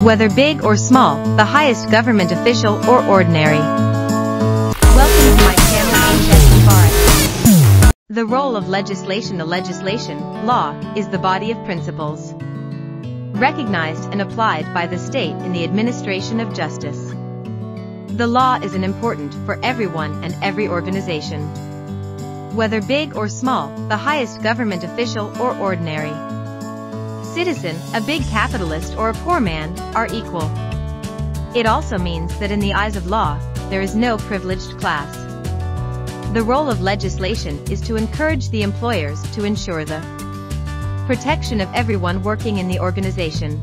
Whether big or small, the highest government official or ordinary. Welcome to my channel. The role of legislation The legislation, law, is the body of principles recognized and applied by the state in the administration of justice. The law is an important for everyone and every organization. Whether big or small, the highest government official or ordinary citizen, a big capitalist or a poor man, are equal. It also means that in the eyes of law, there is no privileged class. The role of legislation is to encourage the employers to ensure the protection of everyone working in the organization.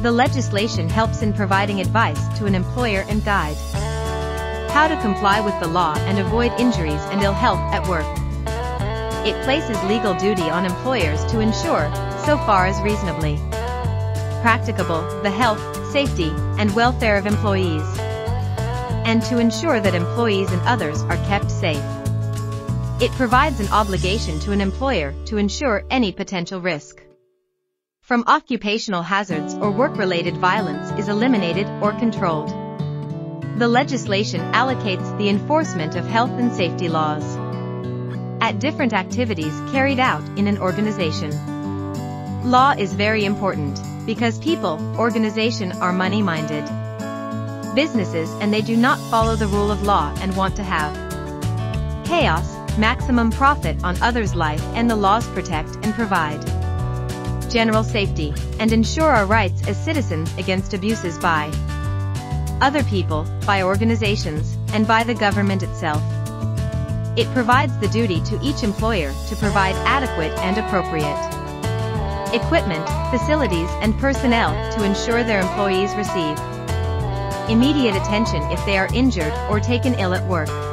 The legislation helps in providing advice to an employer and guide how to comply with the law and avoid injuries and ill health at work. It places legal duty on employers to ensure, so far as reasonably practicable, the health, safety, and welfare of employees, and to ensure that employees and others are kept safe. It provides an obligation to an employer to ensure any potential risk from occupational hazards or work-related violence is eliminated or controlled. The legislation allocates the enforcement of health and safety laws at different activities carried out in an organization. Law is very important because people, organization are money-minded businesses and they do not follow the rule of law and want to have chaos, maximum profit on others' life and the laws protect and provide general safety and ensure our rights as citizens against abuses by other people, by organizations, and by the government itself. It provides the duty to each employer to provide adequate and appropriate equipment, facilities and personnel to ensure their employees receive immediate attention if they are injured or taken ill at work.